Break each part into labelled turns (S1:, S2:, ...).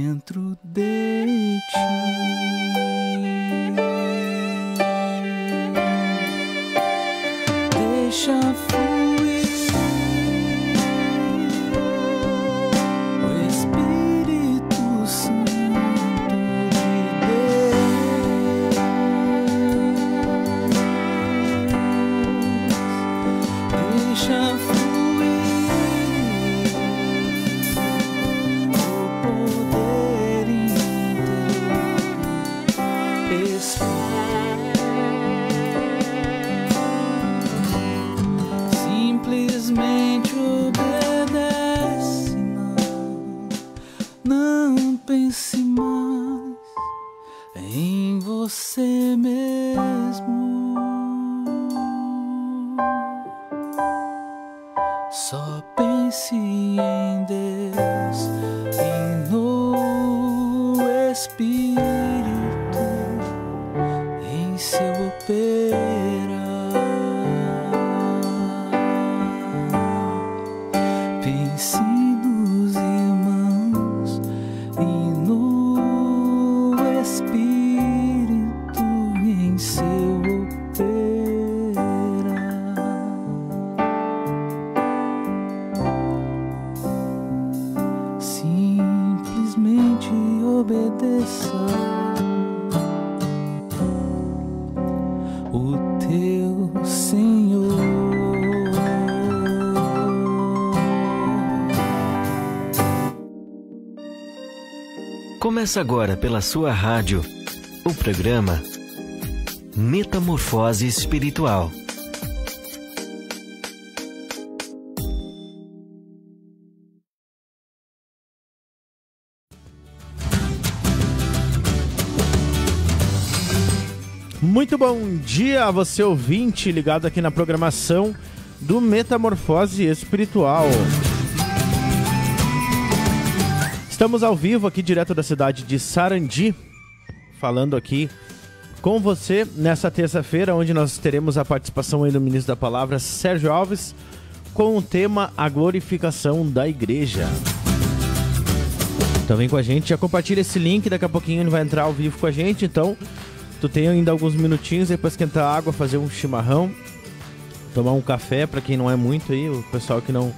S1: dentro de ti. Começa agora pela sua rádio o programa Metamorfose Espiritual.
S2: Muito bom dia a você ouvinte ligado aqui na programação do Metamorfose Espiritual. Estamos ao vivo aqui direto da cidade de Sarandi, falando aqui com você nessa terça-feira, onde nós teremos a participação aí do ministro da Palavra, Sérgio Alves, com o tema A Glorificação da Igreja. Então vem com a gente, já compartilha esse link, daqui a pouquinho ele vai entrar ao vivo com a gente, então tu tem ainda alguns minutinhos aí para a água, fazer um chimarrão, tomar um café, para quem não é muito aí, o pessoal que não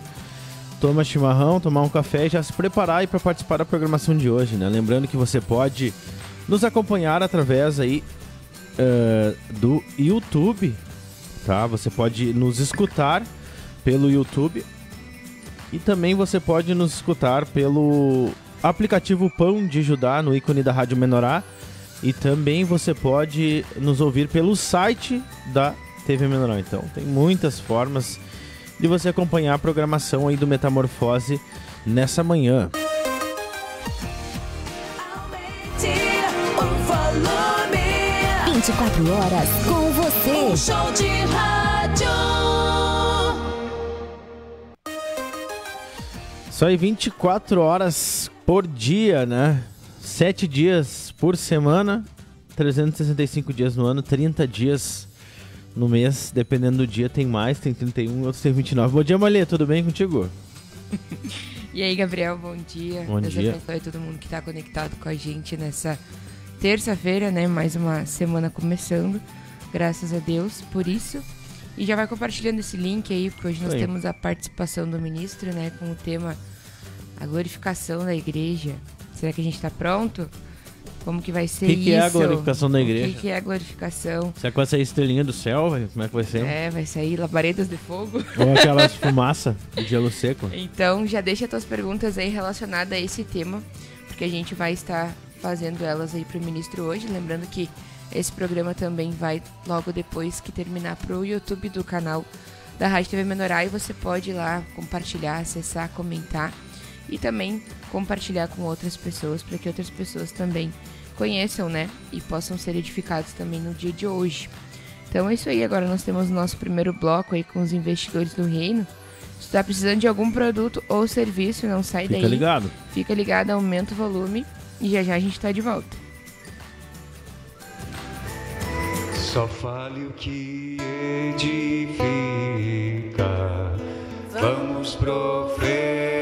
S2: toma chimarrão, tomar um café e já se preparar para participar da programação de hoje, né? Lembrando que você pode nos acompanhar através aí uh, do YouTube, tá? Você pode nos escutar pelo YouTube e também você pode nos escutar pelo aplicativo Pão de Judá no ícone da Rádio Menorá e também você pode nos ouvir pelo site da TV Menorá. Então, tem muitas formas de você acompanhar a programação aí do Metamorfose nessa manhã.
S3: Aumente 24 horas com você.
S4: Um show de rádio.
S2: Só aí 24 horas por dia, né? 7 dias por semana, 365 dias no ano, 30 dias no mês, dependendo do dia, tem mais, tem 31, outros tem 29. Bom dia, Malê, tudo bem contigo?
S5: E aí, Gabriel, bom dia.
S2: Bom
S5: Deus
S2: dia.
S5: abençoe todo mundo que está conectado com a gente nessa terça-feira, né? Mais uma semana começando. Graças a Deus por isso. E já vai compartilhando esse link aí, porque hoje nós
S2: aí.
S5: temos a participação do ministro, né? Com o tema A Glorificação da Igreja. Será que a gente está pronto? Como que vai ser
S2: Que que
S5: isso?
S2: é a glorificação da
S5: O
S2: igreja?
S5: que, que é a glorificação?
S2: Será que vai sair estrelinha do céu? Como é que vai ser?
S5: É, vai sair labaredas de fogo?
S2: Ou aquelas fumaça de gelo seco?
S5: Então já deixa tuas perguntas aí relacionadas a esse tema, porque a gente vai estar fazendo elas aí pro ministro hoje. Lembrando que esse programa também vai logo depois que terminar pro YouTube do canal da Rádio TV Menorá e você pode ir lá compartilhar, acessar, comentar e também compartilhar com outras pessoas para que outras pessoas também conheçam, né? E possam ser edificados também no dia de hoje. Então é isso aí, agora nós temos o nosso primeiro bloco aí com os investidores do reino. Se tu tá precisando de algum produto ou serviço, não sai
S2: Fica
S5: daí.
S2: ligado.
S5: Fica ligado, aumenta o volume e já já a gente tá de volta.
S6: Só fale o que edifica. Vamos profetizar,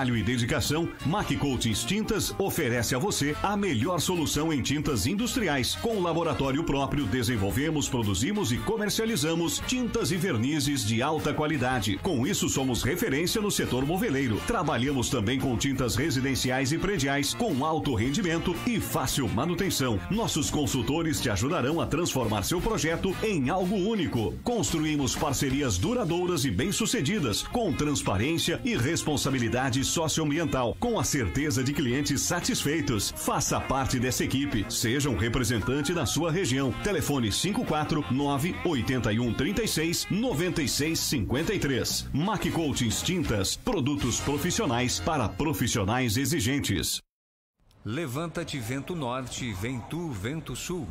S7: trabalho e dedicação, Mac Coatings Tintas oferece a você a melhor solução em tintas industriais. Com laboratório próprio, desenvolvemos, produzimos e comercializamos tintas e vernizes de alta qualidade. Com isso, somos referência no setor moveleiro. Trabalhamos também com tintas residenciais e prediais com alto rendimento e fácil manutenção. Nossos consultores te ajudarão a transformar seu projeto em algo único. Construímos parcerias duradouras e bem-sucedidas, com transparência e responsabilidade socioambiental, com a certeza de clientes satisfeitos. Faça parte dessa equipe. Seja um representante da sua região. Telefone 549 81 36 96 53. Mac Coatings Tintas, produtos profissionais para profissionais exigentes.
S8: Levanta-te, vento norte, vem tu, vento sul.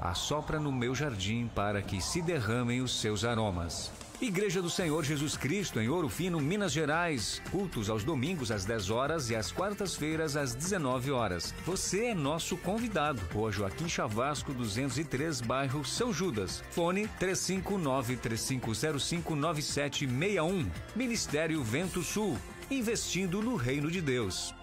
S8: Assopra no meu jardim para que se derramem os seus aromas. Igreja do Senhor Jesus Cristo, em Ouro Fino, Minas Gerais. Cultos aos domingos às 10 horas e às quartas-feiras às 19 horas. Você é nosso convidado. Rua Joaquim Chavasco, 203, bairro São Judas. Fone 359-3505-9761. Ministério Vento Sul. Investindo no Reino de Deus.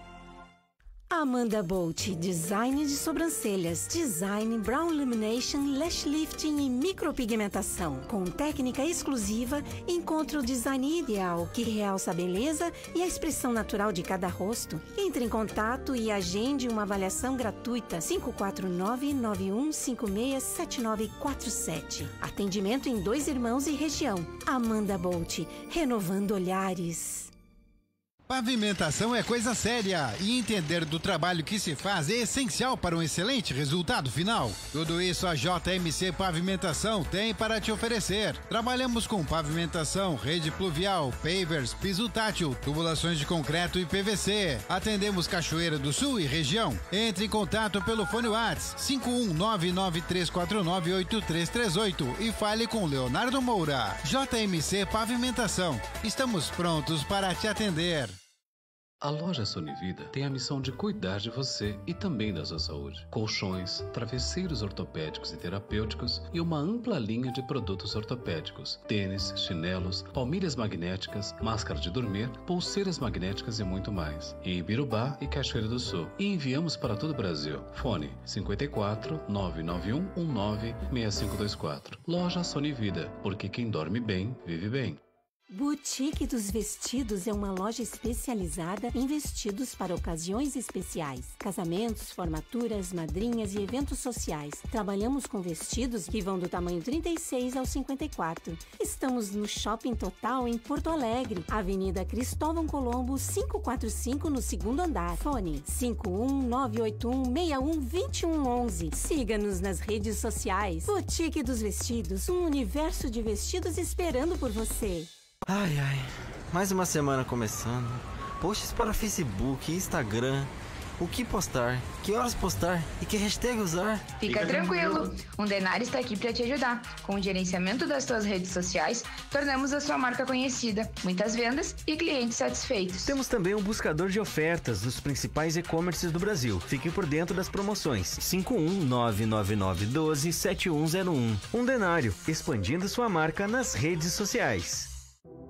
S9: Amanda Bolt, design de sobrancelhas, design, brow illumination, lash lifting e micropigmentação. Com técnica exclusiva, encontre o design ideal que realça a beleza e a expressão natural de cada rosto. Entre em contato e agende uma avaliação gratuita 549-9156-7947. Atendimento em Dois Irmãos e região. Amanda Bolt, renovando olhares.
S10: Pavimentação é coisa séria e entender do trabalho que se faz é essencial para um excelente resultado final. Tudo isso a JMC Pavimentação tem para te oferecer. Trabalhamos com pavimentação, rede pluvial, pavers, piso tátil, tubulações de concreto e PVC. Atendemos Cachoeira do Sul e região. Entre em contato pelo fone Whats 51993498338 e fale com Leonardo Moura. JMC Pavimentação. Estamos prontos para te atender.
S11: A loja Sonivida tem a missão de cuidar de você e também da sua saúde. Colchões, travesseiros ortopédicos e terapêuticos e uma ampla linha de produtos ortopédicos: tênis, chinelos, palmilhas magnéticas, máscara de dormir, pulseiras magnéticas e muito mais. Em Ibirubá e Cachoeira do Sul. E enviamos para todo o Brasil. Fone 54 991 19 6524. Loja Sonivida, porque quem dorme bem, vive bem.
S9: Boutique dos Vestidos é uma loja especializada em vestidos para ocasiões especiais, casamentos, formaturas, madrinhas e eventos sociais. Trabalhamos com vestidos que vão do tamanho 36 ao 54. Estamos no Shopping Total em Porto Alegre, Avenida Cristóvão Colombo, 545 no segundo andar. Fone 51981612111. Siga-nos nas redes sociais. Boutique dos Vestidos, um universo de vestidos esperando por você.
S1: Ai, ai. Mais uma semana começando. Posts para Facebook, Instagram. O que postar? Que horas postar? E que hashtag usar?
S12: Fica tranquilo, um Denar está aqui para te ajudar. Com o gerenciamento das suas redes sociais, tornamos a sua marca conhecida, muitas vendas e clientes satisfeitos.
S13: Temos também um buscador de ofertas dos principais e-commerces do Brasil. Fique por dentro das promoções. 51999127101. Um Denário, expandindo sua marca nas redes sociais.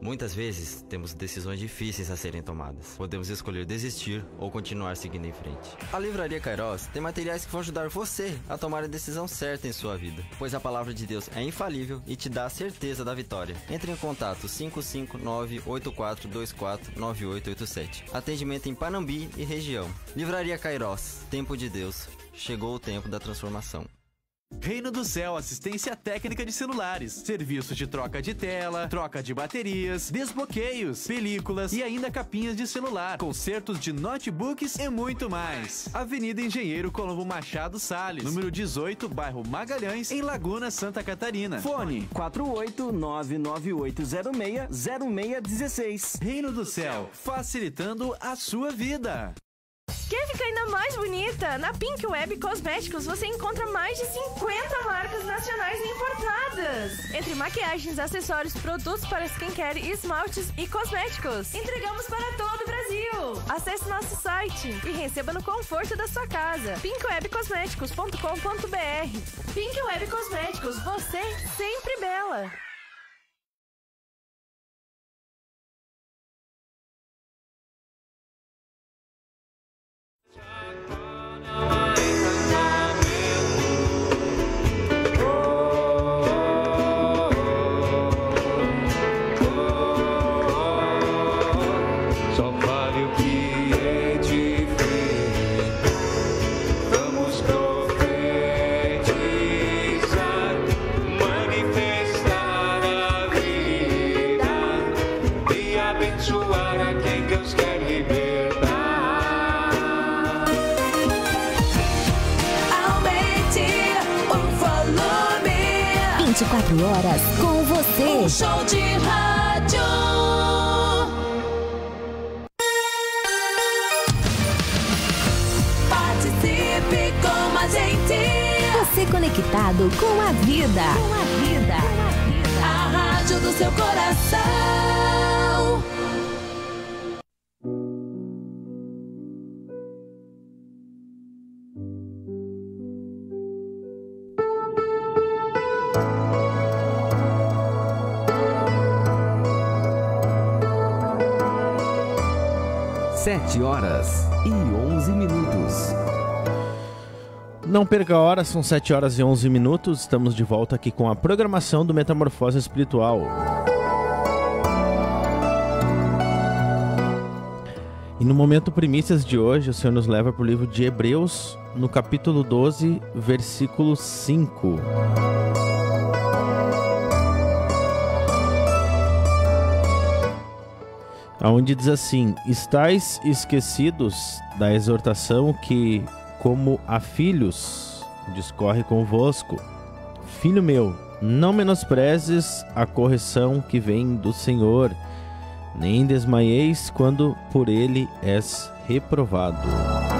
S1: Muitas vezes temos decisões difíceis a serem tomadas. Podemos escolher desistir ou continuar seguindo em frente. A Livraria Kairos tem materiais que vão ajudar você a tomar a decisão certa em sua vida, pois a palavra de Deus é infalível e te dá a certeza da vitória. Entre em contato 559-8424-9887. Atendimento em Panambi e região. Livraria Kairos. Tempo de Deus. Chegou o tempo da transformação.
S14: Reino do Céu Assistência Técnica de Celulares. Serviços de troca de tela, troca de baterias, desbloqueios, películas e ainda capinhas de celular, consertos de notebooks e muito mais. Avenida Engenheiro Colombo Machado Sales, número 18, bairro Magalhães, em Laguna, Santa Catarina. Fone 48998060616. Reino do Céu, facilitando a sua vida.
S15: Quer ficar ainda mais bonita? Na Pink Web Cosméticos você encontra mais de 50 marcas nacionais importadas. Entre maquiagens, acessórios, produtos para skincare, esmaltes e cosméticos. Entregamos para todo o Brasil. Acesse nosso site e receba no conforto da sua casa. pinkwebcosméticos.com.br Pink Web Cosméticos, você sempre bela.
S6: Só
S3: 24 horas com você.
S4: Um show de rádio. Participe com a gente.
S3: Você conectado com a vida. Com a vida.
S4: Com a, vida. a rádio do seu coração.
S16: Sete horas e onze minutos.
S2: Não perca a hora, são 7 horas e 11 minutos. Estamos de volta aqui com a programação do Metamorfose Espiritual. E no momento primícias de hoje, o Senhor nos leva para o livro de Hebreus, no capítulo 12, versículo 5. Onde diz assim: Estais esquecidos da exortação que como a filhos discorre convosco. Filho meu, não menosprezes a correção que vem do Senhor, nem desmaieis quando por ele és reprovado.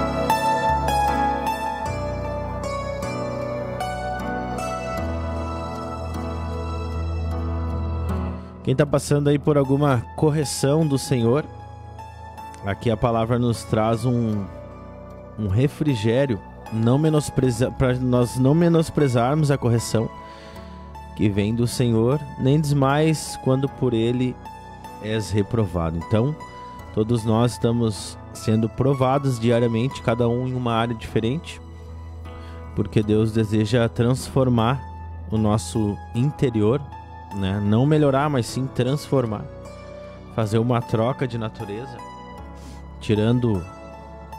S2: Quem está passando aí por alguma correção do Senhor, aqui a palavra nos traz um, um refrigério, não para nós não menosprezarmos a correção que vem do Senhor, nem desmais quando por ele és reprovado. Então, todos nós estamos sendo provados diariamente, cada um em uma área diferente, porque Deus deseja transformar o nosso interior, né? Não melhorar, mas sim transformar. Fazer uma troca de natureza, tirando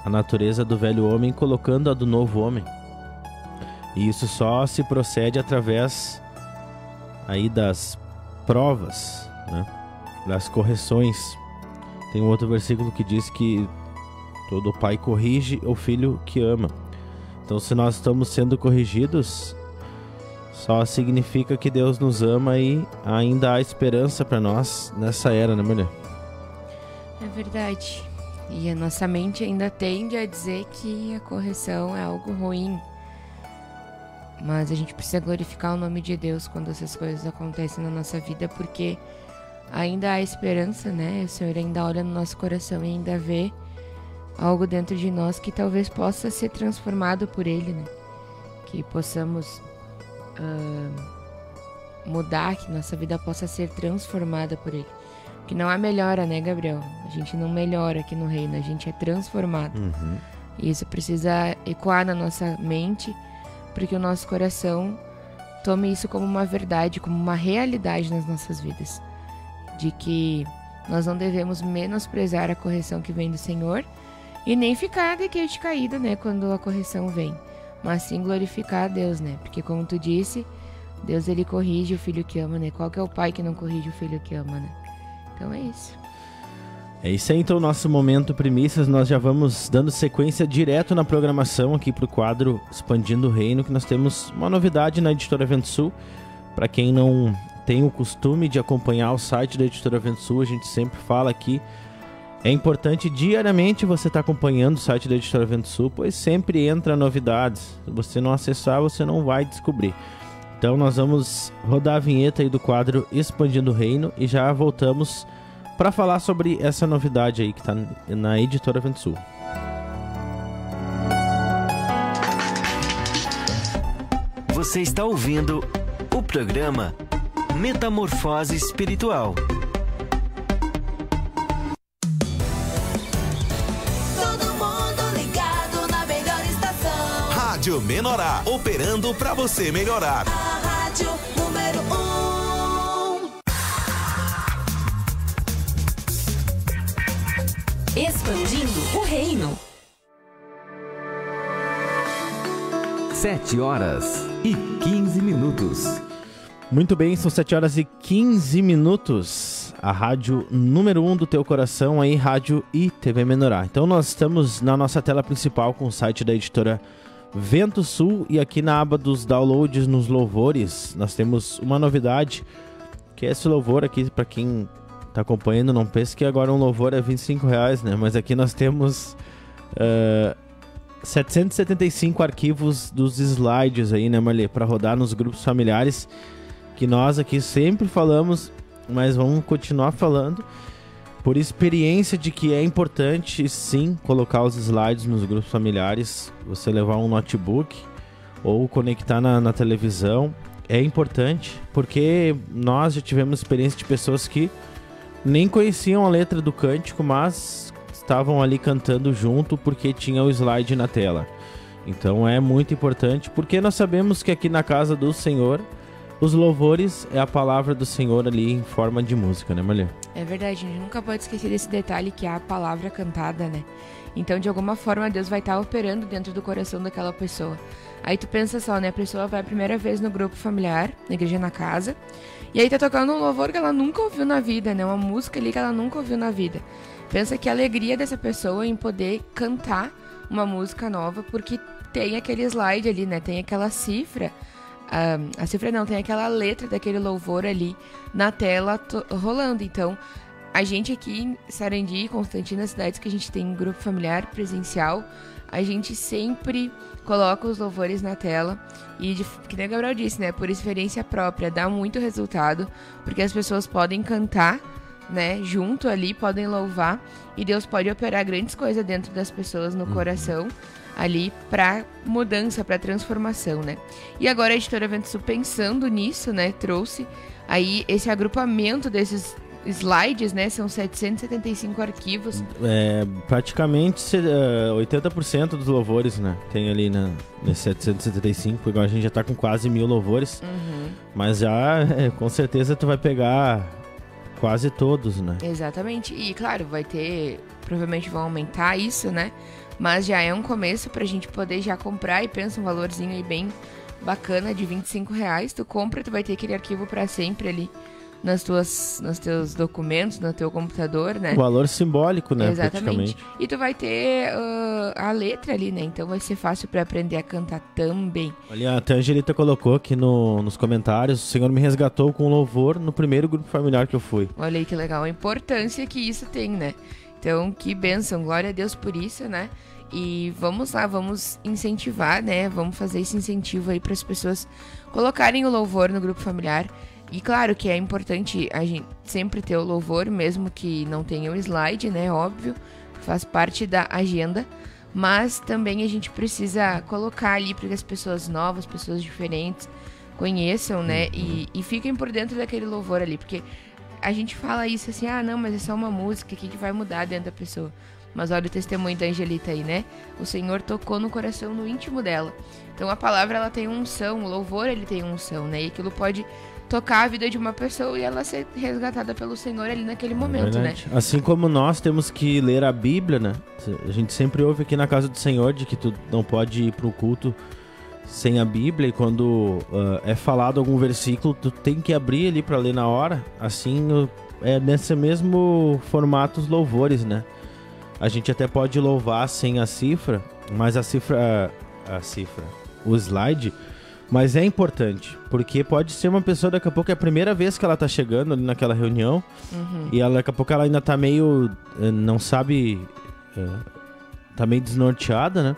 S2: a natureza do velho homem, colocando a do novo homem. E isso só se procede através aí das provas, né? das correções. Tem um outro versículo que diz que todo pai corrige o filho que ama. Então, se nós estamos sendo corrigidos, só significa que Deus nos ama e ainda há esperança para nós nessa era, né, mulher?
S5: É verdade. E a nossa mente ainda tende a dizer que a correção é algo ruim. Mas a gente precisa glorificar o nome de Deus quando essas coisas acontecem na nossa vida, porque ainda há esperança, né? O Senhor ainda olha no nosso coração e ainda vê algo dentro de nós que talvez possa ser transformado por Ele, né? Que possamos ah, mudar, que nossa vida possa ser transformada por Ele. Que não há melhora, né, Gabriel? A gente não melhora aqui no reino, a gente é transformado.
S2: Uhum.
S5: E isso precisa ecoar na nossa mente, porque o nosso coração tome isso como uma verdade, como uma realidade nas nossas vidas. De que nós não devemos menosprezar a correção que vem do Senhor e nem ficar de queixo caído, né, quando a correção vem. Mas sim glorificar a Deus, né? Porque como tu disse, Deus ele corrige o filho que ama, né? Qual que é o pai que não corrige o filho que ama, né? Então é isso.
S2: É isso aí, então, nosso momento premissas. Nós já vamos dando sequência direto na programação aqui para o quadro Expandindo o Reino, que nós temos uma novidade na Editora Vento Sul. Para quem não tem o costume de acompanhar o site da Editora Vento Sul, a gente sempre fala aqui. É importante diariamente você estar acompanhando o site da Editora Vento Sul, pois sempre entra novidades. Se você não acessar, você não vai descobrir. Então nós vamos rodar a vinheta aí do quadro Expandindo o Reino e já voltamos para falar sobre essa novidade aí que está na Editora Vento Sul.
S16: Você está ouvindo o programa Metamorfose Espiritual.
S17: Rádio Menorá, operando para você melhorar.
S4: A rádio número um.
S3: Expandindo o reino.
S16: Sete horas e 15 minutos.
S2: Muito bem, são 7 horas e 15 minutos. A rádio número 1 um do teu coração aí, Rádio e TV Menorá. Então nós estamos na nossa tela principal com o site da editora Vento Sul e aqui na aba dos downloads nos louvores, nós temos uma novidade, que é esse louvor aqui para quem tá acompanhando, não pense que agora um louvor é 25 reais, né? Mas aqui nós temos uh, 775 arquivos dos slides aí, né, Marlê? Pra rodar nos grupos familiares. Que nós aqui sempre falamos, mas vamos continuar falando. Por experiência de que é importante, sim, colocar os slides nos grupos familiares. Você levar um notebook ou conectar na, na televisão. É importante, porque nós já tivemos experiência de pessoas que nem conheciam a letra do cântico, mas estavam ali cantando junto porque tinha o slide na tela. Então é muito importante, porque nós sabemos que aqui na casa do Senhor, os louvores é a palavra do Senhor ali em forma de música, né, Malha?
S5: É verdade, a gente nunca pode esquecer desse detalhe que é a palavra cantada, né? Então, de alguma forma, Deus vai estar operando dentro do coração daquela pessoa. Aí tu pensa só, né? A pessoa vai a primeira vez no grupo familiar, na igreja na casa, e aí tá tocando um louvor que ela nunca ouviu na vida, né? Uma música ali que ela nunca ouviu na vida. Pensa que a alegria dessa pessoa em poder cantar uma música nova, porque tem aquele slide ali, né? Tem aquela cifra. Ah, a cifra não, tem aquela letra daquele louvor ali na tela rolando. Então, a gente aqui em Sarandi, Constantina, cidades que a gente tem grupo familiar presencial, a gente sempre coloca os louvores na tela. E, de, que nem o Gabriel disse, né, por experiência própria, dá muito resultado, porque as pessoas podem cantar, né, junto ali, podem louvar e Deus pode operar grandes coisas dentro das pessoas no coração ali para mudança, para transformação, né? E agora a editora Vento Sul pensando nisso, né, trouxe aí esse agrupamento desses slides, né? São 775 arquivos.
S2: É, praticamente se- é, 80% dos louvores, né? Tem ali na, nesse 775, igual a gente já tá com quase mil louvores.
S5: Uhum.
S2: Mas já, é, com certeza, tu vai pegar quase todos, né?
S5: Exatamente. E claro, vai ter. Provavelmente vão aumentar isso, né? Mas já é um começo pra gente poder já comprar e pensa um valorzinho aí bem bacana de 25 reais. Tu compra, tu vai ter aquele arquivo pra sempre ali nas tuas, nos teus documentos, no teu computador, né?
S2: Valor simbólico, né?
S5: Exatamente. E tu vai ter ah, a letra ali, né? Então vai ser fácil pra aprender a cantar também.
S2: Olha, até a Angelita colocou aqui no- nos comentários: o Senhor me resgatou com louvor no primeiro grupo familiar que eu fui.
S5: Olha aí que legal a importância que isso tem, né? Então, que bênção, glória a Deus por isso, né? E vamos lá, vamos incentivar, né? Vamos fazer esse incentivo aí para as pessoas colocarem o louvor no grupo familiar. E claro que é importante a gente sempre ter o louvor, mesmo que não tenha o slide, né? Óbvio, faz parte da agenda. Mas também a gente precisa colocar ali para que as pessoas novas, pessoas diferentes, conheçam, né? E, e fiquem por dentro daquele louvor ali. Porque a gente fala isso assim, ah, não, mas é só uma música, o que, que vai mudar dentro da pessoa? Mas olha o testemunho da Angelita aí, né? O Senhor tocou no coração, no íntimo dela. Então a palavra, ela tem unção, o louvor, ele tem unção, né? E aquilo pode tocar a vida de uma pessoa e ela ser resgatada pelo Senhor ali naquele momento, né?
S2: Verdade. Assim como nós temos que ler a Bíblia, né? A gente sempre ouve aqui na casa do Senhor de que tu não pode ir pro culto sem a Bíblia e quando ah, é falado algum versículo, tu tem que abrir ali para ler na hora. Assim, é nesse mesmo formato os louvores, né? A gente até pode louvar sem a cifra, mas a cifra a cifra, o slide, mas é importante, porque pode ser uma pessoa daqui a pouco é a primeira vez que ela tá chegando ali naquela reunião
S5: Uhum.
S2: e ela, daqui a pouco ela ainda tá meio. eh, não sabe. eh, tá meio desnorteada, né?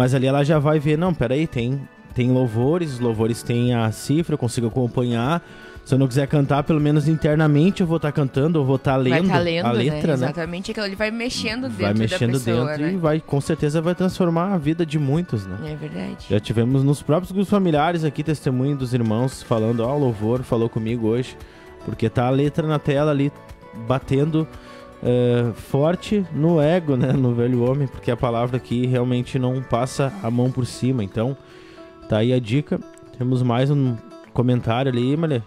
S2: Mas ali ela já vai ver, não, peraí, tem, tem louvores, os louvores tem a cifra, eu consigo acompanhar. Se eu não quiser cantar, pelo menos internamente eu vou estar cantando, eu vou estar
S5: vai
S2: lendo,
S5: estar lendo,
S2: a letra,
S5: né?
S2: né?
S5: Exatamente, aquilo ali vai mexendo dentro
S2: Vai mexendo
S5: da pessoa,
S2: dentro
S5: né?
S2: e vai, com certeza vai transformar a vida de muitos, né?
S5: É verdade.
S2: Já tivemos nos próprios grupos familiares aqui testemunho dos irmãos falando, ó, o louvor falou comigo hoje, porque tá a letra na tela ali batendo eh, forte no ego, né, no velho homem, porque a palavra aqui realmente não passa a mão por cima. Então, tá aí a dica. Temos mais um comentário ali, Malê.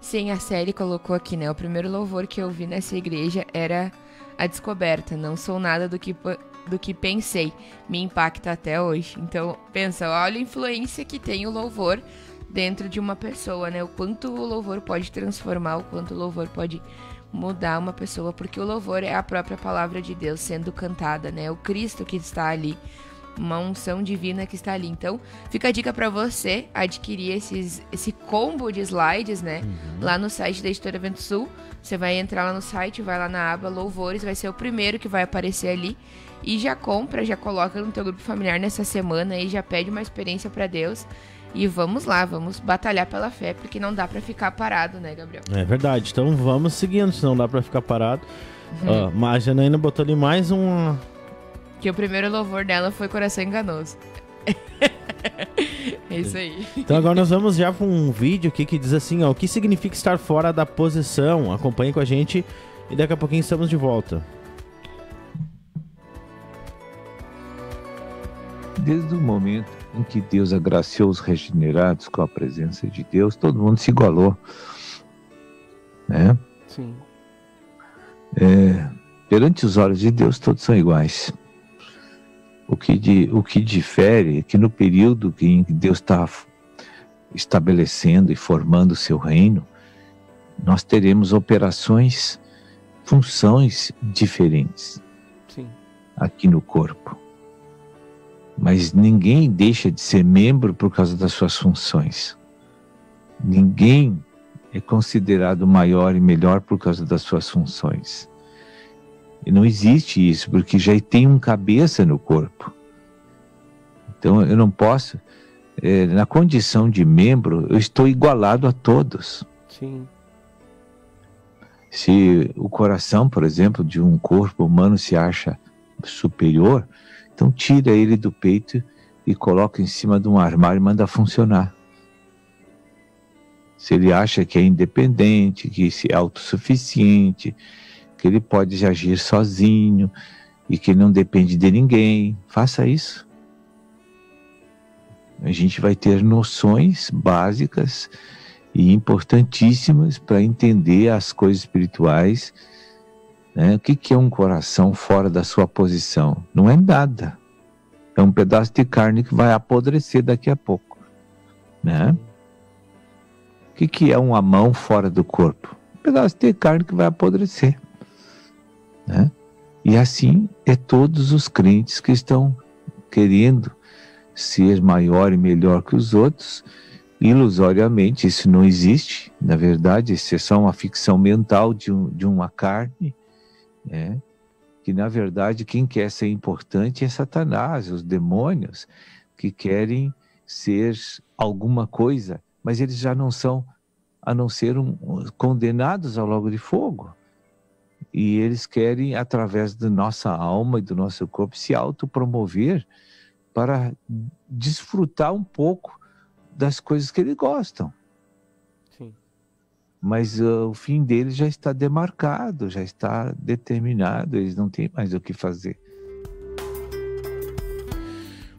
S5: Sim, a série colocou aqui, né? O primeiro louvor que eu vi nessa igreja era a descoberta. Não sou nada do que, do que pensei. Me impacta até hoje. Então, pensa, olha a influência que tem o louvor dentro de uma pessoa, né? O quanto o louvor pode transformar, o quanto o louvor pode mudar uma pessoa, porque o louvor é a própria palavra de Deus sendo cantada, né? O Cristo que está ali uma unção divina que está ali. Então, fica a dica para você adquirir esses, esse combo de slides, né? Lá no site da Editora Vento Sul. Você vai entrar lá no site, vai lá na aba Louvores, vai ser o primeiro que vai aparecer ali. E já compra, já coloca no teu grupo familiar nessa semana e já pede uma experiência para Deus. E vamos lá, vamos batalhar pela fé, porque não dá para ficar parado, né, Gabriel?
S2: É verdade. Então vamos seguindo, senão dá pra ficar parado.
S5: Uhum.
S2: Ó, mas a Janaína botou ali mais um.
S5: Que o primeiro louvor dela foi Coração Enganoso. é isso aí.
S2: Então agora nós vamos já para um vídeo aqui que diz assim, ó, o que significa estar fora da posição? Acompanhe com a gente e daqui a pouquinho estamos de volta.
S18: Desde o momento em que Deus agraciou os regenerados com a presença de Deus, todo mundo se igualou. Né?
S19: Sim.
S18: É, perante os olhos de Deus, todos são iguais. O que, di- o que difere é que no período que em que Deus está estabelecendo e formando o seu reino, nós teremos operações, funções diferentes
S19: Sim.
S18: aqui no corpo. Mas ninguém deixa de ser membro por causa das suas funções. Ninguém é considerado maior e melhor por causa das suas funções. E não existe isso, porque já tem um cabeça no corpo. Então eu não posso, eh, na condição de membro, eu estou igualado a todos.
S19: Sim.
S18: Se o coração, por exemplo, de um corpo humano se acha superior, então tira ele do peito e coloca em cima de um armário e manda funcionar. Se ele acha que é independente, que é autossuficiente, que ele pode agir sozinho e que não depende de ninguém, faça isso. A gente vai ter noções básicas e importantíssimas para entender as coisas espirituais. Né? O que, que é um coração fora da sua posição? Não é nada. É um pedaço de carne que vai apodrecer daqui a pouco. Né? O que, que é uma mão fora do corpo? Um pedaço de carne que vai apodrecer. Né? E assim é todos os crentes que estão querendo ser maior e melhor que os outros, ilusoriamente, isso não existe, na verdade, isso é só uma ficção mental de, um, de uma carne, né? que na verdade quem quer ser importante é Satanás, os demônios, que querem ser alguma coisa, mas eles já não são, a não ser um, condenados ao lago de fogo. E eles querem, através da nossa alma e do nosso corpo, se autopromover para desfrutar um pouco das coisas que eles gostam. Mas uh, o fim deles já está demarcado, já está determinado, eles não têm mais o que fazer.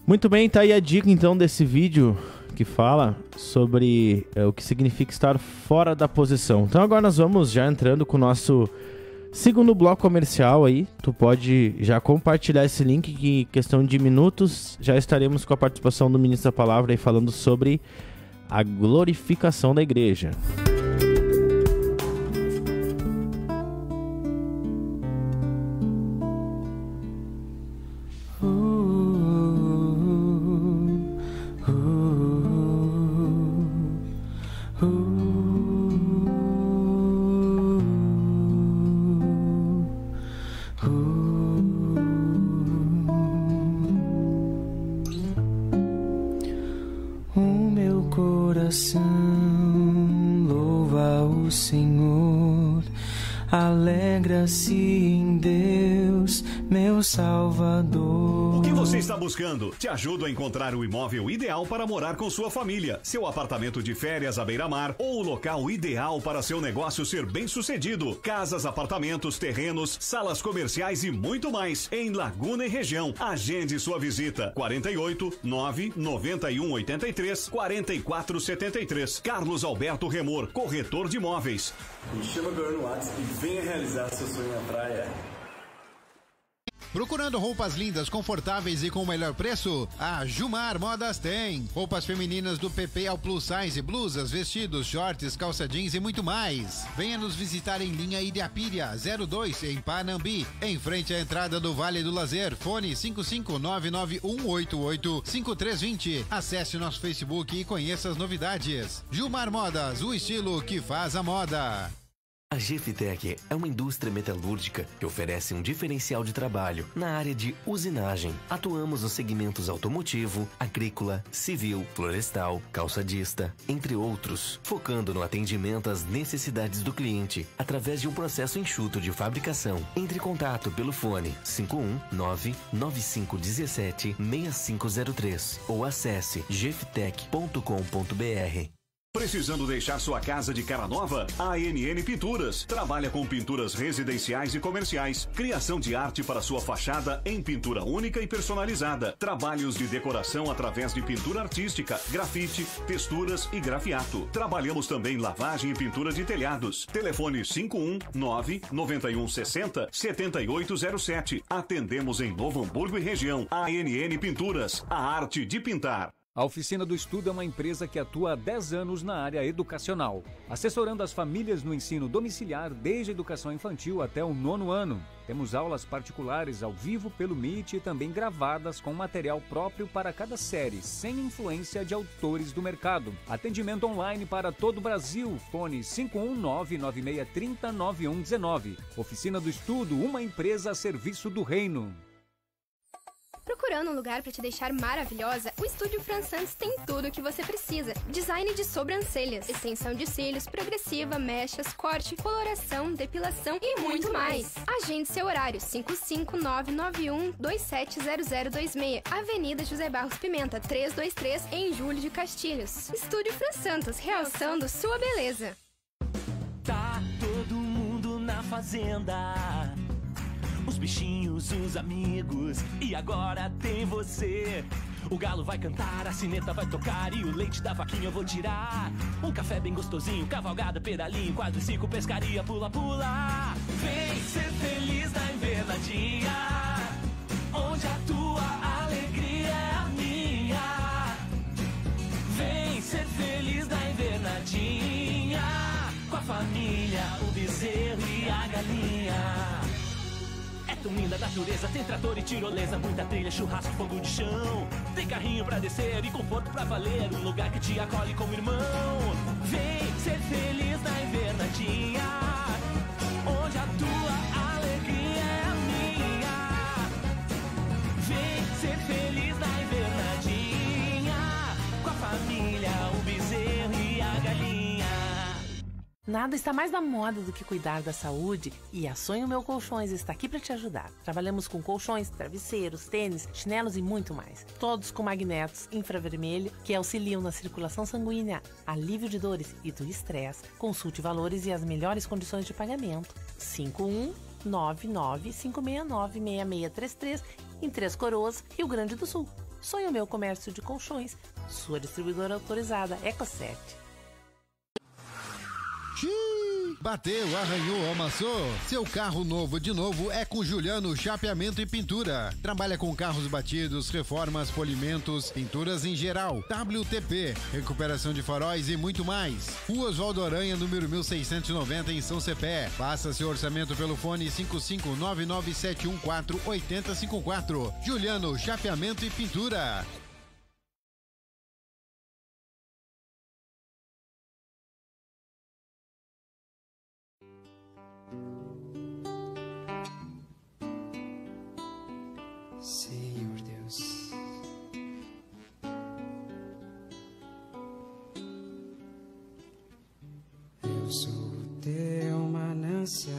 S2: Muito bem, tá aí a dica então desse vídeo que fala sobre é, o que significa estar fora da posição. Então agora nós vamos já entrando com o nosso segundo bloco comercial aí. Tu pode já compartilhar esse link que em questão de minutos já estaremos com a participação do ministro da palavra aí falando sobre a glorificação da igreja.
S7: Te ajudo a encontrar o imóvel ideal para morar com sua família, seu apartamento de férias à beira-mar ou o local ideal para seu negócio ser bem sucedido. Casas, apartamentos, terrenos, salas comerciais e muito mais em Laguna e região. Agende sua visita. 48 9 91 83 44 73. Carlos Alberto Remor, corretor de imóveis.
S20: Me chama agora WhatsApp e venha realizar seu sonho na praia.
S10: Procurando roupas lindas, confortáveis e com o melhor preço? A Jumar Modas tem. Roupas femininas do PP ao plus size, blusas, vestidos, shorts, calça jeans e muito mais. Venha nos visitar em linha Idiapíria 02 em Panambi, em frente à entrada do Vale do Lazer. Fone 55991885320. Acesse nosso Facebook e conheça as novidades. Jumar Modas, o estilo que faz a moda.
S16: A Gefitec é uma indústria metalúrgica que oferece um diferencial de trabalho na área de usinagem. Atuamos nos segmentos automotivo, agrícola, civil, florestal, calçadista, entre outros, focando no atendimento às necessidades do cliente através de um processo enxuto de fabricação. Entre em contato pelo fone 519-9517-6503 ou acesse geftec.com.br.
S7: Precisando deixar sua casa de cara nova? A ANN Pinturas trabalha com pinturas residenciais e comerciais, criação de arte para sua fachada em pintura única e personalizada, trabalhos de decoração através de pintura artística, grafite, texturas e grafiato. Trabalhamos também lavagem e pintura de telhados. Telefone 519 9160 7807. Atendemos em Novo Hamburgo e região. ANN Pinturas, a arte de pintar.
S8: A Oficina do Estudo é uma empresa que atua há 10 anos na área educacional, assessorando as famílias no ensino domiciliar desde a educação infantil até o nono ano. Temos aulas particulares ao vivo pelo Meet e também gravadas com material próprio para cada série, sem influência de autores do mercado. Atendimento online para todo o Brasil. Fone 519-9630-9119. Oficina do Estudo, uma empresa a serviço do reino.
S19: Procurando um lugar para te deixar maravilhosa? O Estúdio Fran Santos tem tudo o que você precisa. Design de sobrancelhas, extensão de cílios, progressiva, mechas, corte, coloração, depilação e muito mais. Agende seu horário 55991270026, Avenida José Barros Pimenta, 323, em Júlio de Castilhos. Estúdio Fran Santos, realçando sua beleza.
S20: Tá todo mundo na fazenda. Os bichinhos, os amigos, e agora tem você. O galo vai cantar, a sineta vai tocar e o leite da vaquinha eu vou tirar. Um café bem gostosinho, cavalgada, pedalinho, quadriciclo, pescaria, pula, pula. Vem ser feliz na invernadinha, Tão linda natureza, tem trator e tirolesa, muita trilha, churrasco, fogo de chão. Tem carrinho pra descer e conforto pra valer, um lugar que te acolhe como irmão. Vem ser feliz na invernadinha,
S21: Nada está mais na moda do que cuidar da saúde e a Sonho Meu Colchões está aqui para te ajudar. Trabalhamos com colchões, travesseiros, tênis, chinelos e muito mais. Todos com magnetos infravermelho que auxiliam na circulação sanguínea, alívio de dores e do estresse. Consulte valores e as melhores condições de pagamento. 5199-569-6633 em Três Coroas, Rio Grande do Sul. Sonho Meu Comércio de Colchões, sua distribuidora autorizada Eco7.
S10: Bateu, arranhou, amassou. Seu carro novo de novo é com Juliano Chapeamento e Pintura. Trabalha com carros batidos, reformas, polimentos, pinturas em geral. WTP, recuperação de faróis e muito mais. Rua Oswaldo Aranha, número 1690 em São Cepé. Faça seu orçamento pelo fone 55997148054. Juliano Chapeamento e Pintura.
S22: Senhor Deus. Eu sou teu manancial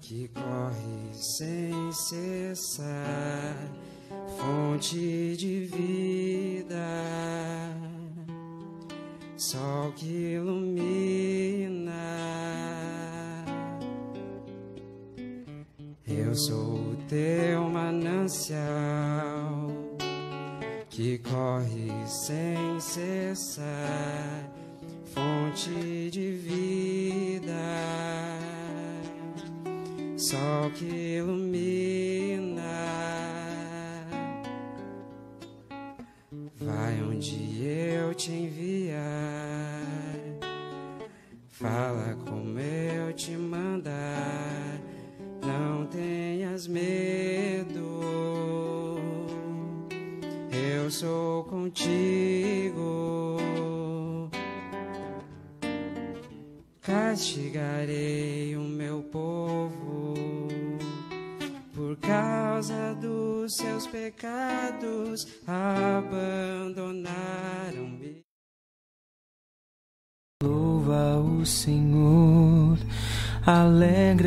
S22: que corre sem cessar, fonte de vida, sol que. Manancial que corre sem cessar, fonte de vida, sol que ilumina.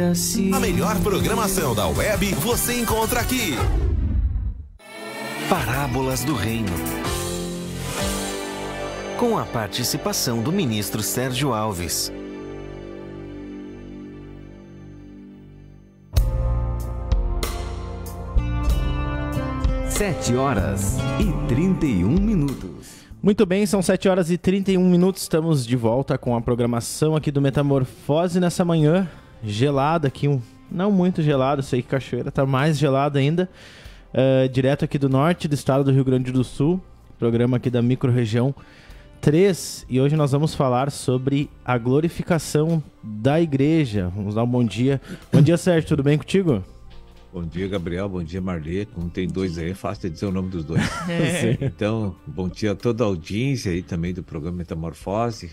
S22: Alegra-se.
S17: A melhor programação da web você encontra aqui. Parábolas do Reino. Com a participação do ministro Sérgio Alves.
S2: Sete horas e 31 minutos. Muito bem, são 7 horas e 31 minutos. Estamos de volta com a programação aqui do Metamorfose nessa manhã gelada aqui, um, não muito gelado, sei que Cachoeira tá mais gelada ainda. Uh, direto aqui do norte do estado do Rio Grande do Sul, programa aqui da microrregião 3. E hoje nós vamos falar sobre a glorificação da igreja. Vamos dar um bom dia. Bom dia, Sérgio, tudo bem contigo?
S18: Bom dia, Gabriel. Bom dia, Marlê. Como tem dois aí, é fácil de dizer o nome dos dois. então, bom dia a toda a audiência aí também do programa Metamorfose.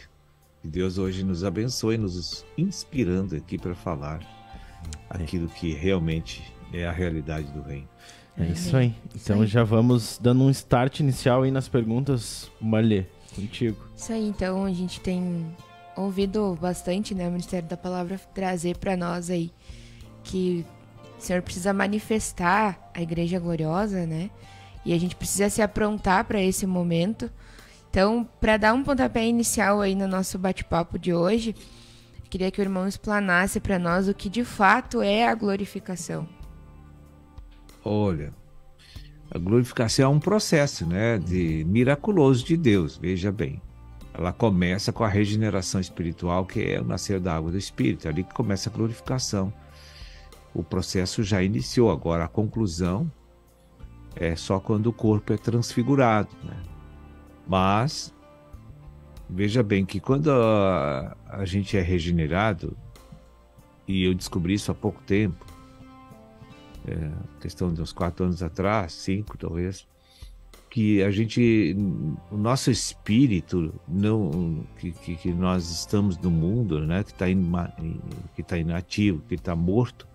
S18: Que Deus hoje nos abençoe, nos inspirando aqui para falar aquilo que realmente é a realidade do reino.
S2: É isso aí. Então já vamos dando um start inicial aí nas perguntas, Marlê, contigo.
S5: Isso aí, então a gente tem ouvido bastante, né, o Ministério da Palavra trazer para nós aí que o Senhor precisa manifestar a igreja gloriosa, né? E a gente precisa se aprontar para esse momento. Então, para dar um pontapé inicial aí no nosso bate-papo de hoje, queria que o irmão explanasse para nós o que de fato é a glorificação.
S18: Olha, a glorificação é um processo, né, de miraculoso de Deus, veja bem. Ela começa com a regeneração espiritual, que é o nascer da água do Espírito, é ali que começa a glorificação. O processo já iniciou, agora a conclusão é só quando o corpo é transfigurado, né? Mas veja bem que quando a, a gente é regenerado, e eu descobri isso há pouco tempo, é, questão de uns quatro anos atrás, cinco talvez, que a gente, o nosso espírito, não, que, que, que nós estamos no mundo, né, que está que tá inativo, que está morto,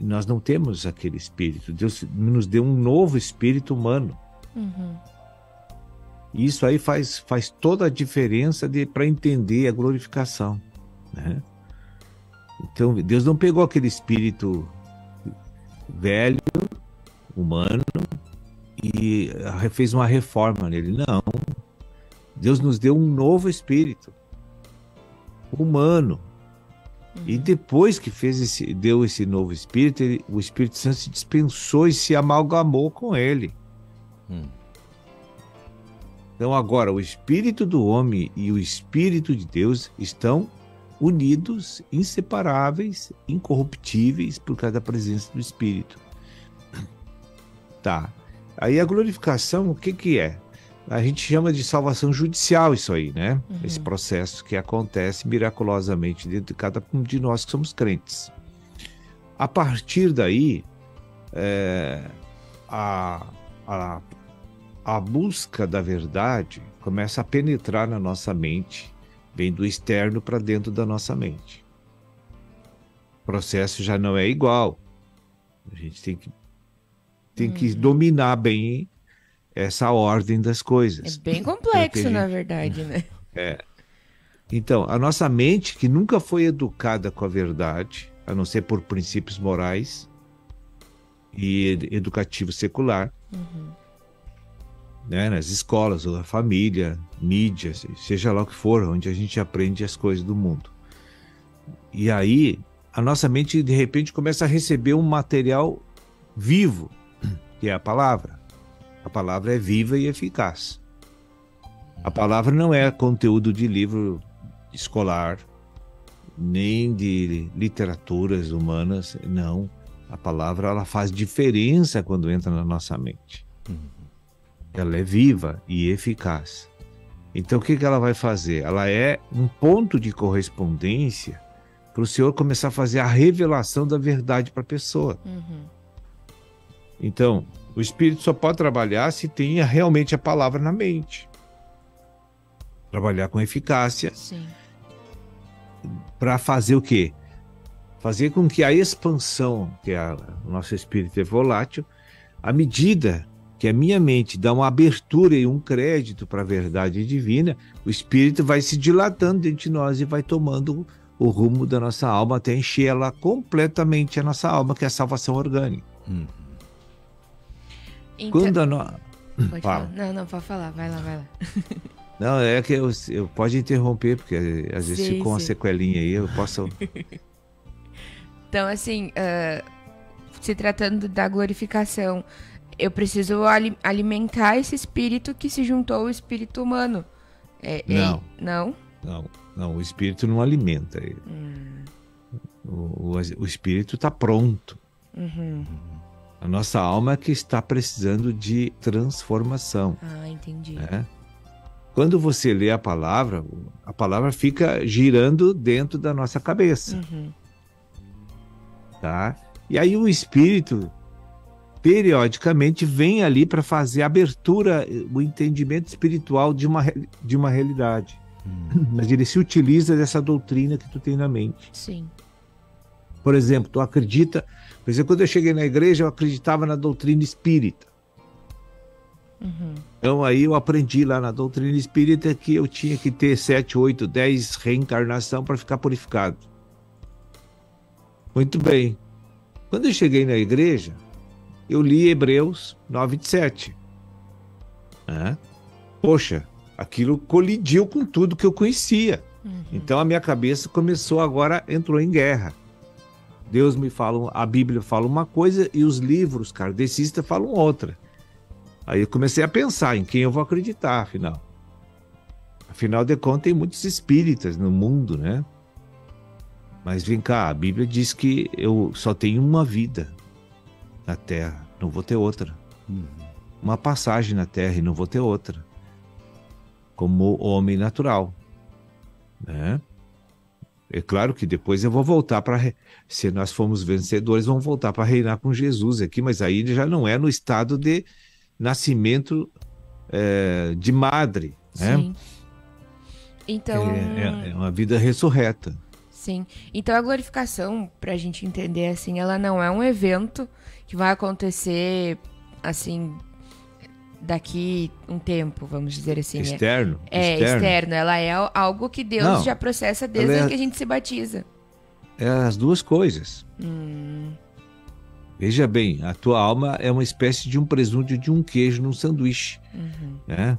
S18: nós não temos aquele espírito. Deus nos deu um novo espírito humano.
S5: Uhum.
S18: Isso aí faz, faz toda a diferença de, para entender a glorificação. Né? Então, Deus não pegou aquele espírito velho, humano, e fez uma reforma nele. Não. Deus nos deu um novo espírito humano. E depois que fez esse, deu esse novo espírito, ele, o Espírito Santo se dispensou e se amalgamou com ele.
S2: Hum.
S18: Então agora o espírito do homem e o espírito de Deus estão unidos, inseparáveis, incorruptíveis por causa da presença do espírito. Tá. Aí a glorificação, o que que é? A gente chama de salvação judicial isso aí, né?
S5: Uhum.
S18: Esse processo que acontece miraculosamente dentro de cada um de nós que somos crentes. A partir daí, é, a, a, a busca da verdade começa a penetrar na nossa mente, vem do externo para dentro da nossa mente. O processo já não é igual. A gente tem que, tem que dominar bem essa ordem das coisas.
S5: É bem complexo, na verdade, né?
S18: É. Então, a nossa mente, que nunca foi educada com a verdade, a não ser por princípios morais e ed- educativo secular,
S5: Uhum.
S18: Né, nas escolas, ou na família, mídia, se- seja lá o que for, onde a gente aprende as coisas do mundo. E aí, a nossa mente, de repente, começa a receber um material vivo, que é a palavra. A palavra é viva e eficaz. A palavra não é conteúdo de livro escolar, nem de literaturas humanas, não. A palavra ela faz diferença quando entra na nossa mente. Ela é viva e eficaz. Então o que, que ela vai fazer? Ela é um ponto de correspondência para o Senhor começar a fazer a revelação da verdade para a pessoa.
S5: Uhum.
S18: Então, o Espírito só pode trabalhar se tenha realmente a palavra na mente. Trabalhar com eficácia para fazer o quê? Fazer com que a expansão, que é a- o nosso espírito é volátil, à medida que a minha mente dá uma abertura e um crédito para a verdade divina, o espírito vai se dilatando dentro de nós e vai tomando o rumo da nossa alma até encher ela completamente a nossa alma, que é a salvação orgânica.
S5: Então-
S18: Quando a no...
S5: Pode
S18: Fala.
S5: falar. Não, não, pode falar. Vai lá, vai lá.
S18: Não, é que eu, eu pode interromper, porque às vezes
S5: Sim,
S18: ficou uma
S5: sim.
S18: sequelinha aí, eu posso.
S5: Então, assim, ah, se tratando da glorificação, eu preciso ali- alimentar esse espírito que se juntou ao espírito humano. É, é-
S18: Não.
S5: não?
S18: Não, não, o espírito não alimenta ele.
S5: Hum.
S18: O, o, o espírito está pronto.
S5: Uhum.
S18: A nossa alma é que está precisando de transformação.
S5: Ah, entendi.
S18: né? Quando você lê a palavra, a palavra fica girando dentro da nossa cabeça,
S5: Uhum.
S18: tá? E aí o espírito periodicamente vem ali para fazer a abertura, o entendimento espiritual de uma, de uma realidade. Mas ele se utiliza dessa doutrina que tu tem na mente.
S5: Sim.
S18: Por exemplo, tu acredita. Por exemplo, quando eu cheguei na igreja, eu acreditava na doutrina espírita.
S5: Uhum.
S18: Então aí eu aprendi lá na doutrina espírita que eu tinha que ter 7, 8, 10 reencarnação para ficar purificado. Muito bem. Quando eu cheguei na igreja, eu li Hebreus 9, 7. Né? Poxa, aquilo colidiu com tudo que eu conhecia. Então a minha cabeça começou agora, entrou em guerra. Deus me fala, a Bíblia fala uma coisa e os livros kardecistas falam outra. Aí eu comecei a pensar em quem eu vou acreditar, afinal. Afinal de contas, tem muitos espíritas no mundo, né? Mas vem cá, a Bíblia diz que eu só tenho uma vida na Terra, não vou ter outra. Uma passagem na Terra e não vou ter outra. Como homem natural, né? É claro que depois eu vou voltar para. Se nós formos vencedores, vamos voltar para reinar com Jesus aqui, mas aí já não é no estado de nascimento é, de madre, né?
S5: Sim. Então.
S18: É, é- é uma vida ressurreta.
S5: Sim. Então a glorificação, pra gente entender assim, ela não é um evento que vai acontecer assim daqui um tempo, vamos dizer assim.
S18: Externo,
S5: É,
S18: externo.
S5: externo. Ela é al- algo que Deus
S18: Não,
S5: já processa desde
S18: é-
S5: que a gente se batiza.
S18: É as duas coisas.
S5: Hum,
S18: Veja bem, a tua alma é uma espécie de um presunto de um queijo num sanduíche,
S5: uhum.
S18: né?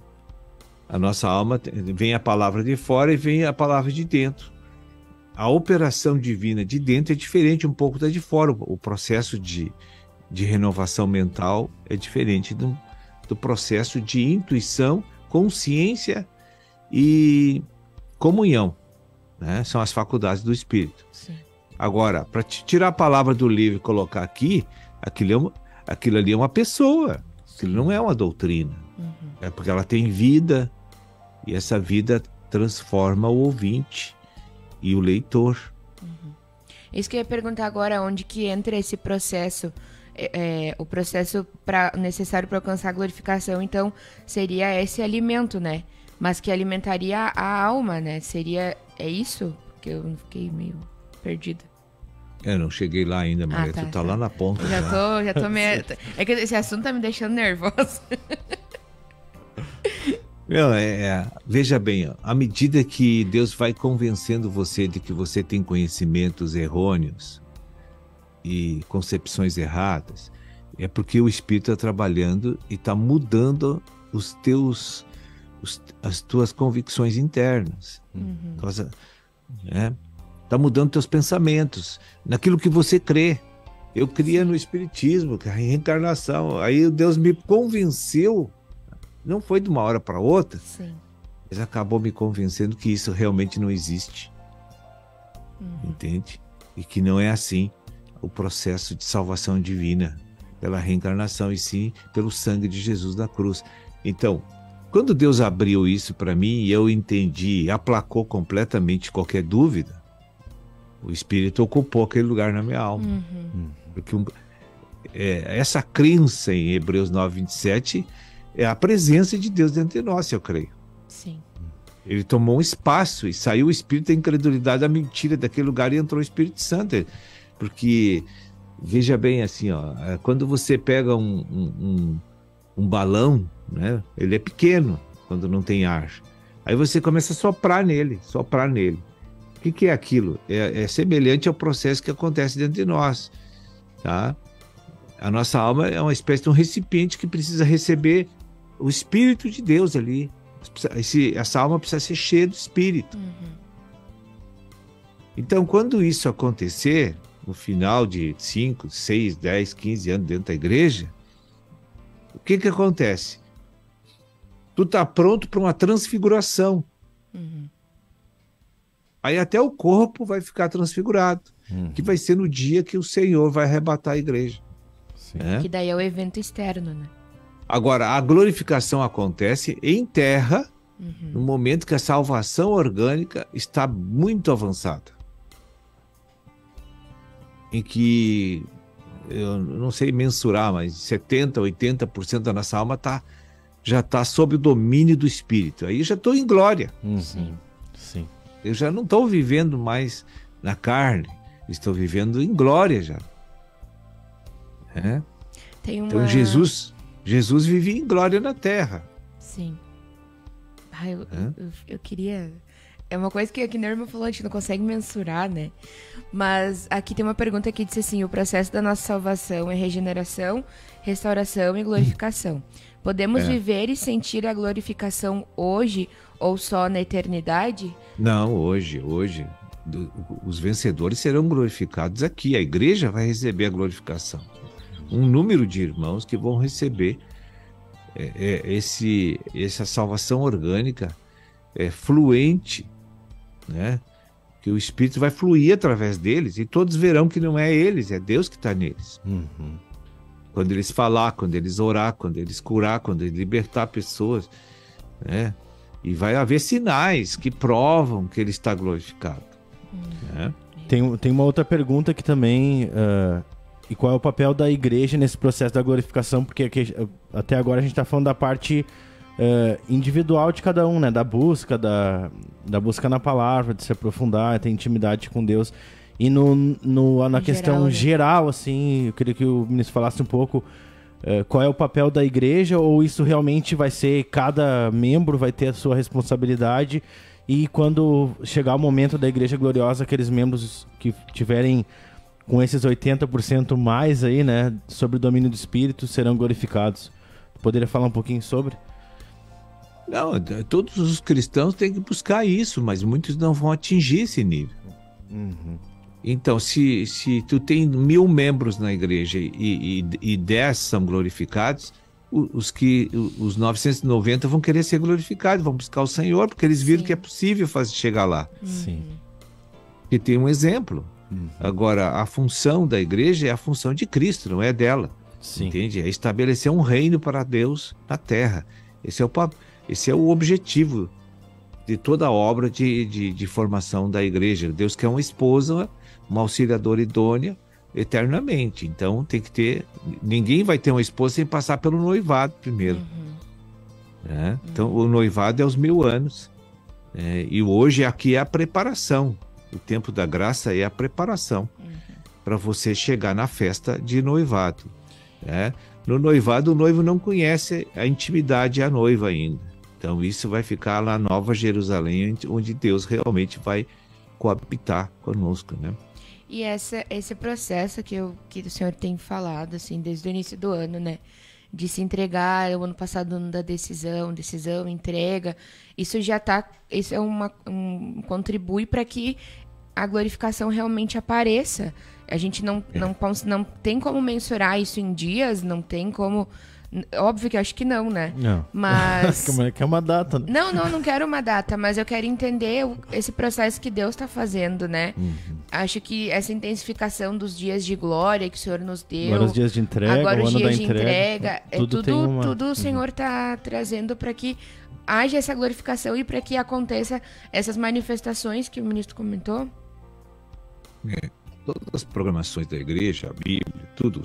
S18: A nossa alma vem a palavra de fora e vem a palavra de dentro. A operação divina de dentro é diferente um pouco da de fora. O o processo de, de renovação mental é diferente do, do processo de intuição, consciência e comunhão. Né? São as faculdades do espírito.
S5: Sim.
S18: Agora, para tirar a palavra do livro e colocar aqui, aquilo, é uma- aquilo ali é uma pessoa. Aquilo não é uma doutrina. É porque ela tem vida e essa vida transforma o ouvinte e o leitor.
S5: Isso que eu ia perguntar agora, onde que entra esse processo, é, é, o processo pra, necessário para alcançar a glorificação, então, seria esse alimento, né? Mas que alimentaria a alma, né? Seria, é isso? Porque eu fiquei meio perdida.
S18: Eu não cheguei lá ainda, Maria.
S5: tá,
S18: tu tá,
S5: tá.
S18: lá na ponta.
S5: Já tô, já tô meio... É que esse assunto tá me deixando nervosa.
S18: Não, é, é, veja bem, ó, à medida que Deus vai convencendo você de que você tem conhecimentos errôneos e concepções erradas, é porque o Espírito está trabalhando e está mudando os teus, os- as tuas convicções internas. Está Tá mudando teus pensamentos, naquilo que você crê. Eu cria no Espiritismo, que é a reencarnação. Aí Deus me convenceu não foi de uma hora para outra,
S5: Sim.
S18: mas acabou me convencendo que isso realmente não existe. Entende? E que não é assim o processo de salvação divina pela reencarnação, e sim pelo sangue de Jesus na cruz. Então, quando Deus abriu isso para mim e eu entendi, aplacou completamente qualquer dúvida, o Espírito ocupou aquele lugar na minha alma.
S5: Uhum.
S18: Porque um- é, essa crença em Hebreus 9, 27 é a presença de Deus dentro de nós, eu creio.
S5: Sim.
S18: Ele tomou um espaço e saiu o espírito da incredulidade, da mentira daquele lugar e entrou o Espírito Santo. Porque, veja bem assim, ó, é, quando você pega um, um, um- um balão, né, ele é pequeno quando não tem ar. Aí você começa a soprar nele, soprar nele. O que, que é aquilo? É, é semelhante ao processo que acontece dentro de nós. Tá? A nossa alma é uma espécie de um recipiente que precisa receber o Espírito de Deus ali. Esse- essa alma precisa ser cheia do Espírito. Então, quando isso acontecer, no final de 5, 6, 10, 15 anos dentro da igreja, o que que acontece? Tu tá pronto para uma transfiguração. Aí até o corpo vai ficar transfigurado, que vai ser no dia que o Senhor vai arrebatar a igreja. né?
S5: Que daí é o evento externo, né?
S18: Agora, a glorificação acontece em terra,
S5: Uhum.
S18: no momento que a salvação orgânica está muito avançada. Em que, eu não sei mensurar, mas 70%, 80% da nossa alma tá, já está sob o domínio do Espírito. Aí já estou em glória.
S2: Sim. Sim.
S18: Eu já não estou vivendo mais na carne, estou vivendo em glória já. É?
S5: Tem uma...
S18: Então Jesus, Jesus vivia em glória na terra.
S5: Sim. Ah, eu,
S18: Hã?
S5: eu, eu queria. É uma coisa que aqui na irmã falou, a gente não consegue mensurar, né? Mas aqui tem uma pergunta que diz assim: o processo da nossa salvação é regeneração, restauração e glorificação. Podemos
S18: É.
S5: viver e sentir a glorificação hoje ou só na eternidade?
S18: Não, hoje, hoje, do- os vencedores serão glorificados aqui. A igreja vai receber a glorificação. Um número de irmãos que vão receber é, é, esse, essa salvação orgânica é, fluente, né? Que o Espírito vai fluir através deles e todos verão que não é eles, é Deus que está neles. Quando eles falar, quando eles orar, quando eles curar, quando eles libertar pessoas, né? E vai haver sinais que provam que ele está glorificado. né?
S2: Tem, tem uma outra pergunta que também. ah, e qual é o papel da igreja nesse processo da glorificação? Porque aqui, até agora a gente está falando da parte ah, individual de cada um, né? Da busca, da, da busca na palavra, de se aprofundar, ter intimidade com Deus. E no, no, na
S5: Em
S2: questão
S5: geral, né?
S2: geral, assim, eu queria que o ministro falasse um pouco eh, qual é o papel da igreja, ou isso realmente vai ser cada membro vai ter a sua responsabilidade, e quando chegar o momento da igreja gloriosa, aqueles membros que tiverem com esses 80% mais aí, né, sobre o domínio do Espírito, serão glorificados. Poderia falar um pouquinho sobre?
S18: Não, todos os cristãos têm que buscar isso, mas muitos não vão atingir esse nível. Então, se, se tu tem mil membros na igreja e, e, e dez são glorificados, os que os 990 vão querer ser glorificados, vão buscar o Senhor, porque eles viram que é possível fazer, chegar lá.
S2: Sim.
S18: E tem um exemplo. Agora, a função da igreja é a função de Cristo, não é dela. Entende? É estabelecer um reino para Deus na terra. Esse é o, pa- esse é o objetivo de toda a obra de, de, de formação da igreja. Deus quer uma esposa, uma auxiliadora idônea eternamente. Então tem que ter. Ninguém vai ter uma esposa sem passar pelo noivado primeiro. né? Então o noivado é os mil anos. né? e hoje aqui é a preparação. O tempo da graça é a preparação para você chegar na festa de noivado. né? No noivado, o noivo não conhece a intimidade a noiva ainda. Então, isso vai ficar lá na Nova Jerusalém, onde Deus realmente vai coabitar conosco, né?
S5: E essa, esse processo que, eu, que o senhor tem falado, assim, desde o início do ano, né? De se entregar, o ano passado, ano da decisão, decisão, entrega. Isso já tá. Isso é uma. Um, contribui para que a glorificação realmente apareça. A gente não, não, cons- não tem como mensurar isso em dias, não tem como Óbvio que eu acho que não, né?
S2: Não.
S5: Mas.
S2: Como é que é uma data, né?
S5: Não, não, não quero uma data, mas eu quero entender o- esse processo que Deus está fazendo, né?
S2: Uhum.
S5: Acho que essa intensificação dos dias de glória que o Senhor nos deu.
S2: Agora os dias de entrega,
S5: agora
S2: o
S5: os
S2: ano
S5: dias
S2: da
S5: de
S2: entrega,
S5: entrega. é
S2: tudo
S5: tudo,
S2: tem uma-
S5: tudo o
S2: Uhum.
S5: Senhor está trazendo para que haja essa glorificação e para que aconteça essas manifestações que o ministro comentou.
S18: É, todas as programações da igreja, a Bíblia, tudo,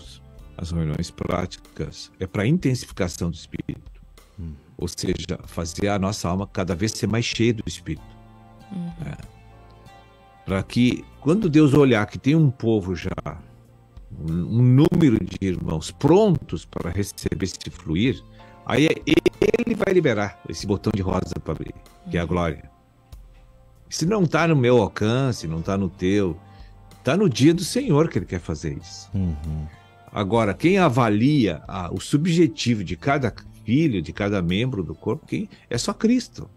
S18: as reuniões práticas, é para intensificação do Espírito. Ou seja, fazer a nossa alma cada vez ser mais cheia do Espírito. Para que, quando Deus olhar que tem um povo já, um, um número de irmãos prontos para receber esse fluir, aí é ele vai liberar esse botão de rosa para abrir, que é a glória. Se não está no meu alcance, não está no teu, está no dia do Senhor que ele quer fazer isso. Agora, quem avalia a- o subjetivo de cada filho, de cada membro do corpo, quem é só Cristo.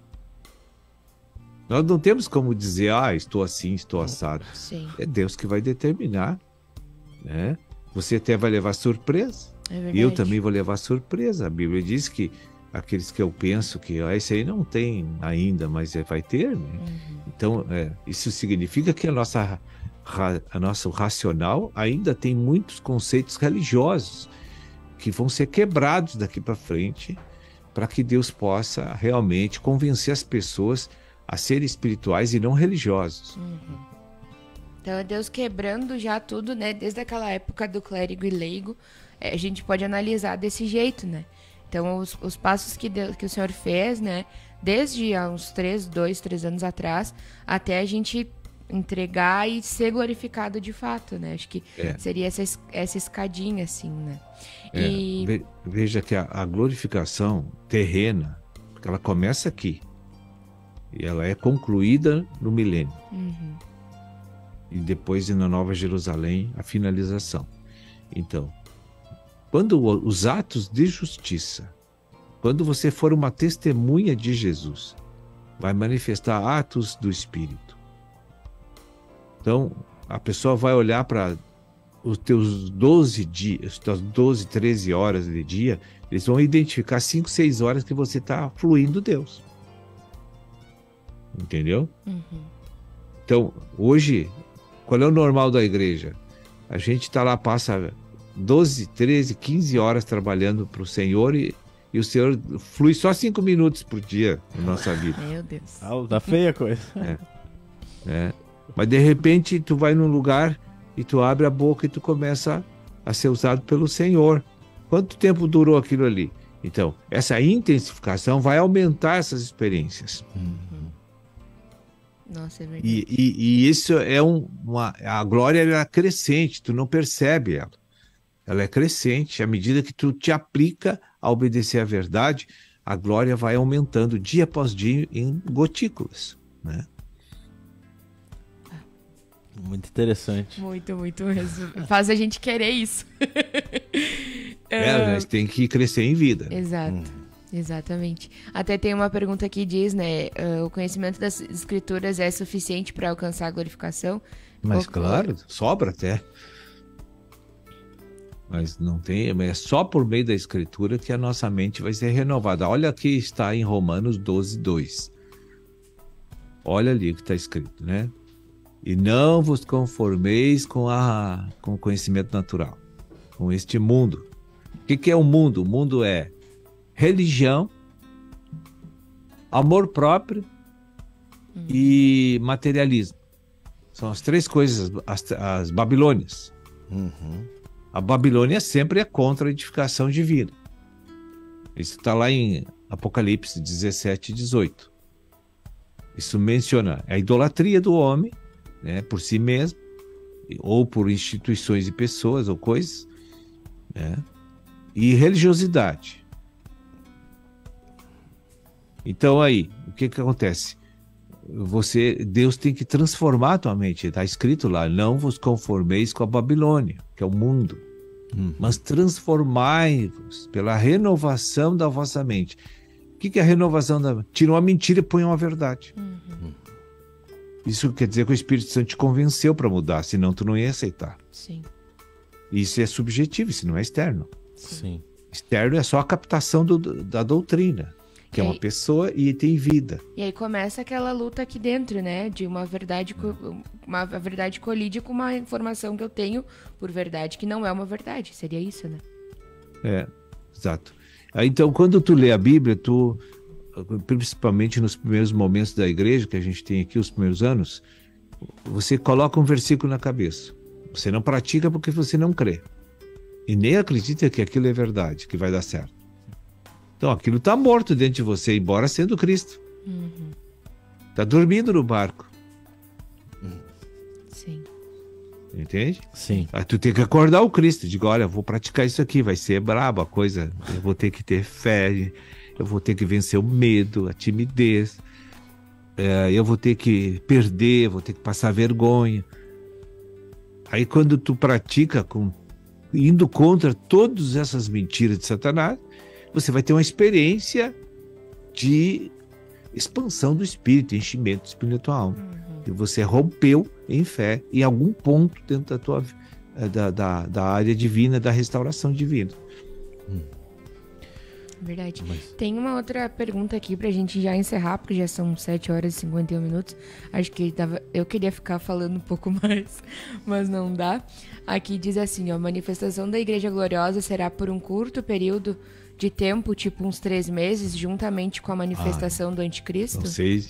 S18: Nós não temos como dizer, ah, estou assim, estou assado.
S5: Sim.
S18: É Deus que vai determinar, né? Você até vai levar surpresa.
S5: É
S18: E eu também vou levar surpresa. A Bíblia diz que aqueles que eu penso que ah, esse aí não tem ainda, mas é- vai ter, né? Então, é, isso significa que a nossa, a nosso racional ainda tem muitos conceitos religiosos que vão ser quebrados daqui para frente para que Deus possa realmente convencer as pessoas a serem espirituais e não religiosos.
S5: Então é Deus quebrando já tudo, né? Desde aquela época do clérigo e leigo, eh, a gente pode analisar desse jeito, né? Então os, os passos que, Deus, que o Senhor fez, né? Desde há uns três, dois, três anos atrás, até a gente entregar e ser glorificado de fato, né? Acho que
S18: É.
S5: seria essa, es- essa escadinha, assim, né?
S18: É,
S5: E
S18: ve- veja que a, a glorificação terrena, ela começa aqui e ela é concluída no milênio
S5: Uhum.
S18: e depois na Nova Jerusalém a finalização. Então, quando os atos de justiça, quando você for uma testemunha de Jesus, vai manifestar atos do Espírito. Então, a pessoa vai olhar para os teus 12 dias, as tuas 12, 13 horas de dia, eles vão identificar 5, 6 horas que você está fluindo Deus. Entendeu? Então, hoje, qual é o normal da igreja? A gente está lá, passa 12, 13, 15 horas trabalhando para o Senhor e, e o Senhor flui só 5 minutos por dia na nossa vida.
S5: Meu Deus.
S2: Ah, tá feia a coisa.
S18: É. É. Mas de repente tu vai num lugar e tu abre a boca e tu começa a ser usado pelo Senhor. Quanto tempo durou aquilo ali? Então, essa intensificação vai aumentar essas experiências.
S5: Nossa, é verdade.
S18: E, e- e isso é um, uma. A glória ela é crescente, tu não percebe ela. Ela é crescente. À medida que tu te aplica a obedecer à verdade, a glória vai aumentando dia após dia em gotículas. Né?
S2: Muito interessante.
S5: Muito, muito mesmo. Faz a gente querer isso.
S18: É, mas tem que crescer em vida.
S5: Exato. Exatamente. Até tem uma pergunta que diz, né? ah, o conhecimento das escrituras é suficiente para alcançar a glorificação?
S18: Mas
S5: Ou-
S18: claro, sobra até. Mas não tem, é só por meio da escritura que a nossa mente vai ser renovada. Olha aqui está em Romanos 12, 2. Olha ali o que está escrito, né? E não vos conformeis com, a, com o conhecimento natural, com este mundo. O que, que é o mundo? O mundo é religião, amor próprio e materialismo. São as três coisas, as, as Babilônias. A Babilônia sempre é contra a edificação divina. Isso está lá em Apocalipse 17 e 18. Isso menciona a idolatria do homem, né, por si mesmo, ou por instituições e pessoas ou coisas, né, e religiosidade. Então aí, o que que acontece? Você, Deus tem que transformar a tua mente. Está escrito lá: não vos conformeis com a Babilônia, que é o mundo, mas transformai-vos pela renovação da vossa mente. O que, que é a renovação da mente? Tira uma mentira e põe uma verdade. Isso quer dizer que o Espírito Santo te convenceu para mudar, senão tu não ia aceitar.
S5: Sim.
S18: Isso é subjetivo, isso não é externo.
S2: Sim.
S18: Externo é só a captação do- da doutrina, que é
S5: E
S18: uma
S5: aí-
S18: pessoa e tem vida.
S5: E aí começa aquela luta aqui dentro, né? De uma verdade. co- Uma a verdade colide com uma informação que eu tenho por verdade, que não é uma verdade. Seria isso, né?
S18: É, exato. Então, quando tu lê a Bíblia, tu, principalmente nos primeiros momentos da igreja, que a gente tem aqui, os primeiros anos, você coloca um versículo na cabeça. Você não pratica porque você não crê. E nem acredita que aquilo é verdade, que vai dar certo. Então, aquilo está morto dentro de você, embora sendo Cristo. Está dormindo no barco.
S5: Sim.
S18: Entende?
S2: Sim.
S18: Aí tu tem que acordar o Cristo. Diga, olha, eu vou praticar isso aqui, vai ser brabo a coisa. Eu vou ter que ter fé, eu vou ter que vencer o medo, a timidez. é, eu vou ter que perder, vou ter que passar vergonha. Aí quando tu pratica com indo contra todas essas mentiras de Satanás, você vai ter uma experiência de expansão do espírito, enchimento do espírito da tua alma. E você rompeu em fé em algum ponto dentro da tua eh, da, da, da área divina, da restauração divina.
S5: Verdade. Tem uma outra pergunta aqui pra gente já encerrar, porque já são 7 horas e 51 minutos. Acho que dava, eu queria ficar falando um pouco mais, mas não dá. Aqui diz assim, ó, manifestação da Igreja Gloriosa será por um curto período de tempo, tipo uns três meses, juntamente com a manifestação do anticristo?
S18: Não sei,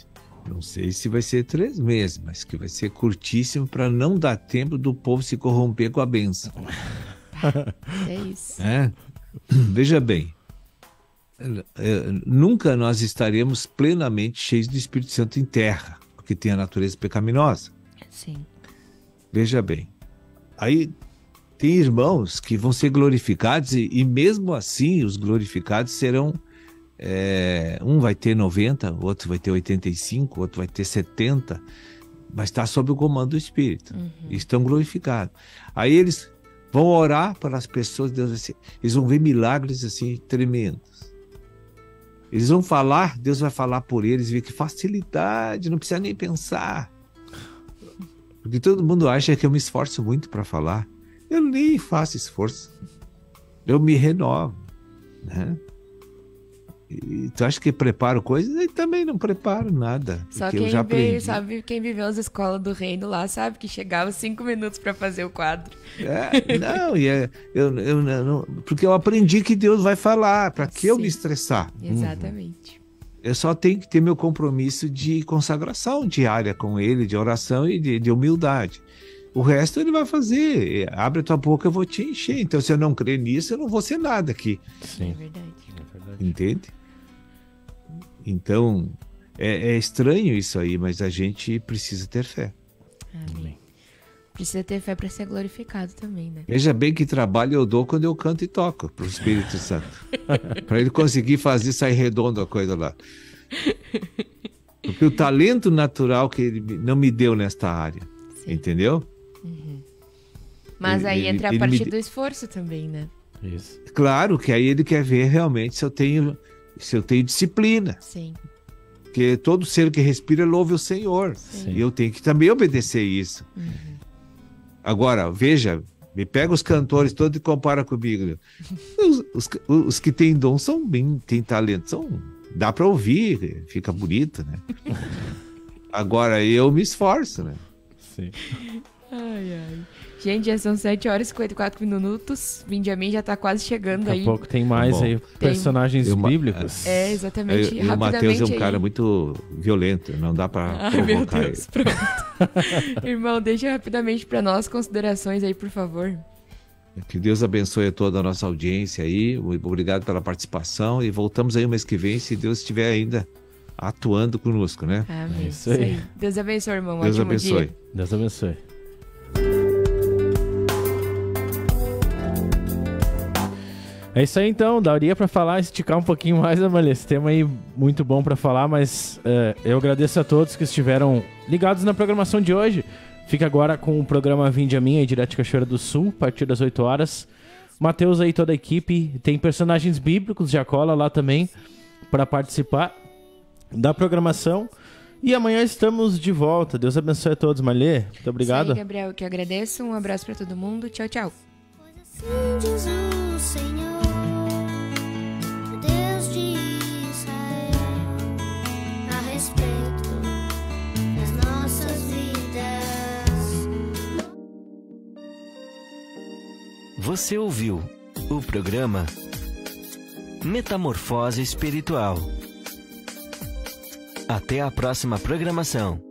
S18: não sei se vai ser três meses, mas que vai ser curtíssimo para não dar tempo do povo se corromper com a benção.
S5: É isso.
S18: É? Veja bem, nunca nós estaremos plenamente cheios do Espírito Santo em terra, porque tem a natureza pecaminosa.
S5: Sim.
S18: Veja bem, aí tem irmãos que vão ser glorificados e, e mesmo assim os glorificados serão é, um vai ter 90, o outro vai ter 85, o outro vai ter 70, mas está sob o comando do Espírito. E estão glorificados. Aí eles vão orar para as pessoas, Deus ser- eles vão ver milagres assim tremendos. Eles vão falar, Deus vai falar por eles, ver que facilidade, não precisa nem pensar. Porque todo mundo acha que eu me esforço muito para falar. Eu nem faço esforço. Eu me renovo, né? E tu acha que preparo coisas? Eu também não preparo nada.
S5: Só quem
S18: eu já
S5: veio, sabe, quem viveu as escolas do reino lá, sabe que chegava cinco minutos pra fazer o quadro.
S18: É, não, e é, eu, eu não, porque eu aprendi que Deus vai falar, para que eu me estressar?
S5: Exatamente.
S18: Eu só tenho que ter meu compromisso de consagração diária com Ele, de oração e de, de humildade. O resto ele vai fazer. Abre a tua boca, eu vou te encher. Então, se eu não crer nisso, eu não vou ser nada aqui.
S2: Sim.
S5: É verdade.
S18: Entende? Então, é, é estranho isso aí, mas a gente precisa ter fé.
S5: Amém. Precisa ter fé pra ser glorificado também, né?
S18: Veja bem que trabalho eu dou quando eu canto e toco para o Espírito Santo. para ele conseguir fazer sair redondo a coisa lá. Porque o talento natural que ele me- não me deu nesta área. Entendeu?
S5: Mas
S18: Ele-
S5: aí
S18: ele-
S5: entra a
S18: ele me
S5: parte
S18: de-
S5: do esforço também, né?
S2: Isso.
S18: Claro que aí ele quer ver realmente se eu tenho, se eu tenho disciplina.
S5: Sim.
S18: Porque todo ser que respira louve o Senhor. E eu tenho que também obedecer isso. Agora, veja, me pega os cantores todos e compara comigo. Os, os, os que têm dom são bem, têm talento, são, dá para ouvir, fica bonito, né? Agora eu me esforço, né?
S2: Sim.
S5: Ai, ai. Gente, já são 7 horas e 54 minutos. Vinde a mim já tá quase chegando
S2: Daqui
S5: aí.
S2: a pouco tem mais
S18: Bom.
S2: aí,
S5: Tem.
S2: personagens
S18: Eu
S2: bíblicos.
S5: É, exatamente.
S18: E o Matheus é um
S5: Rapidamente
S18: cara
S5: aí.
S18: muito violento, não dá para
S5: Ai, meu
S18: provocar
S5: Deus,
S18: ele.
S5: pronto. Irmão, deixa rapidamente pra nós considerações aí, por favor.
S18: Que Deus abençoe a toda a nossa audiência aí. Obrigado pela participação e voltamos aí o mês que vem, se Deus estiver ainda atuando conosco, né?
S5: Amém.
S2: É isso aí.
S5: Deus abençoe, irmão.
S18: Deus
S5: Ótimo
S18: abençoe.
S5: dia.
S2: Deus abençoe. É isso aí então, daria pra falar, esticar um pouquinho mais, Amália. Esse tema aí muito bom pra falar, mas é, eu agradeço a todos que estiveram ligados na programação de hoje. Fica agora com o programa Vinde a aí direto de Cachoeira do Sul, a partir das 8 horas. Matheus aí, toda a equipe, tem personagens bíblicos, já cola lá também para participar da programação. E amanhã estamos de volta. Deus abençoe a todos, Malê. Muito obrigado.
S5: Aí, Gabriel, eu que agradeço. Um abraço pra todo mundo. Tchau, tchau.
S16: Você ouviu o programa Metamorfose Espiritual. Até a próxima programação.